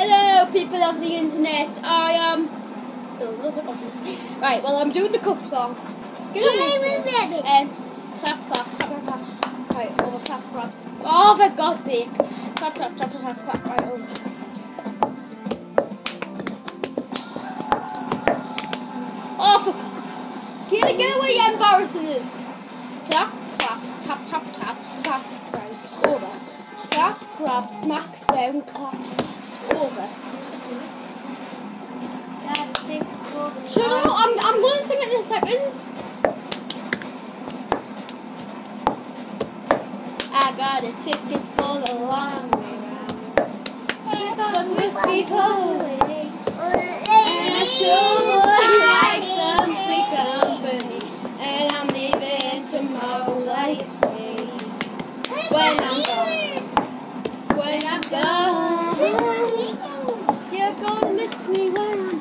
Hello, people of the internet. I am. The little of. Right, well, I'm doing the cup song. Get on me. Um, clap, clap, clap, clap, clap. Right, over clap, claps. Oh, for God's sake. Clap, clap, clap, clap, clap. Right, over. Oh, for God's sake. Get, get away, you embarrassing us. Clap, clap, tap, tap, tap, clap, right, over. Clap, grab, smack, down, clap, over. Shut up, I'm, I'm going to sing it in a second. I got a ticket for the long way round. Cause we're sweet holiday. Miss me when I'm